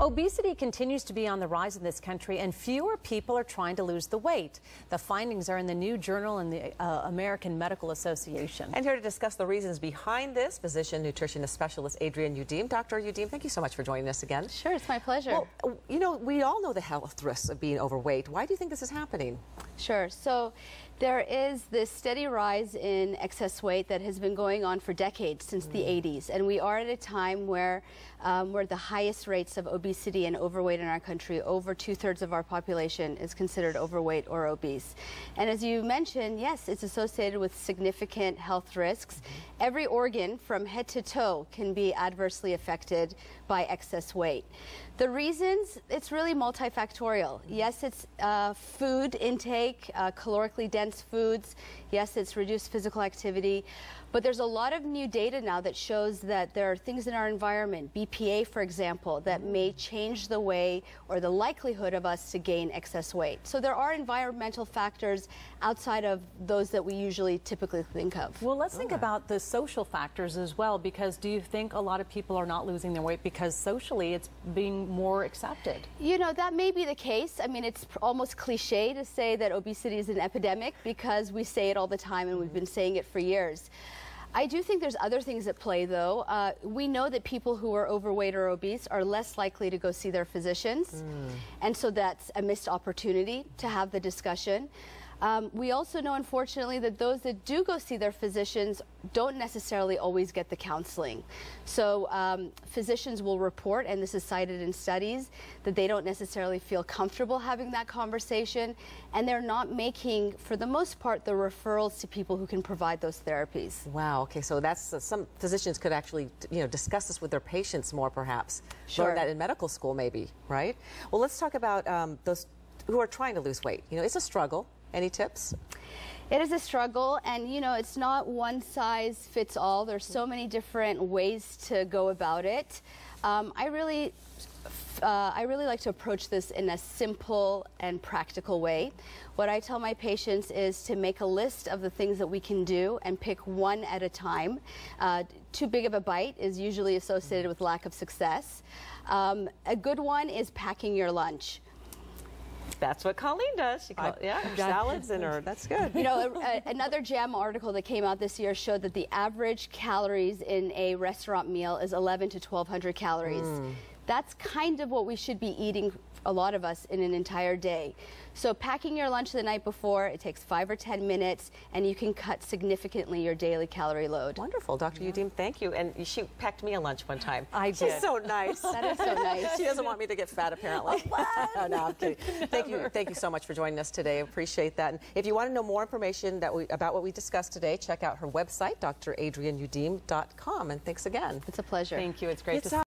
Obesity continues to be on the rise in this country, and fewer people are trying to lose the weight. The findings are in the new journal in the uh, American Medical Association. And here to discuss the reasons behind this, physician nutritionist specialist Adrienne Youdim. Dr. Youdim, thank you so much for joining us again. Sure, it's my pleasure. Well, you know, we all know the health risks of being overweight. Why do you think this is happening? Sure. So there is this steady rise in excess weight that has been going on for decades, since mm. the 80s. And we are at a time where um, we're at the highest rates of obesity and overweight in our country. Over two thirds of our population is considered overweight or obese. And as you mentioned, yes, it's associated with significant health risks. Mm -hmm. Every organ from head to toe can be adversely affected by excess weight. The reasons, it's really multifactorial. Yes, it's uh, food intake, uh, calorically dense foods. Yes, it's reduced physical activity. But there's a lot of new data now that shows that there are things in our environment, BPA, for example, that may change the way or the likelihood of us to gain excess weight. So there are environmental factors outside of those that we usually typically think of. Well, let's think about the social factors as well, because do you think a lot of people are not losing their weight because socially it's being more accepted? You know, that may be the case. I mean, it's almost cliche to say that obesity is an epidemic because we say it all the time and we've been saying it for years. I do think there's other things at play, though. Uh, we know that people who are overweight or obese are less likely to go see their physicians, mm. and so that's a missed opportunity to have the discussion. Um, we also know, unfortunately, that those that do go see their physicians don't necessarily always get the counseling. So um, physicians will report, and this is cited in studies, that they don't necessarily feel comfortable having that conversation, and they're not making, for the most part, the referrals to people who can provide those therapies. Wow. Okay. So that's uh, some physicians could actually, you know, discuss this with their patients more, perhaps. Sure. Learn that in medical school, maybe. Right. Well, let's talk about um, those who are trying to lose weight. You know, it's a struggle. Any tips? It is a struggle, and you know, it's not one size fits all. There's so many different ways to go about it. Um, I really uh, I really like to approach this in a simple and practical way. What I tell my patients is to make a list of the things that we can do and pick one at a time. Uh, too big of a bite is usually associated with lack of success. Um, a good one is packing your lunch. That's what Colleen does. She yeah, her salads and her, that's good. You know, a, a, another JAMA article that came out this year showed that the average calories in a restaurant meal is 11 to 1,200 calories. Mm. That's kind of what we should be eating a lot of us in an entire day. So packing your lunch the night before, it takes five or 10 minutes, and you can cut significantly your daily calorie load. Wonderful. Dr. Yeah. Youdim, thank you. And she packed me a lunch one time. I did. She's so nice. that is so nice. she doesn't want me to get fat, apparently. Oh, no, I'm kidding. Thank you, thank you so much for joining us today. Appreciate that. And if you want to know more information that we, about what we discussed today, check out her website, dradrienneyoudim.com. And thanks again. It's a pleasure. Thank you. It's great it's to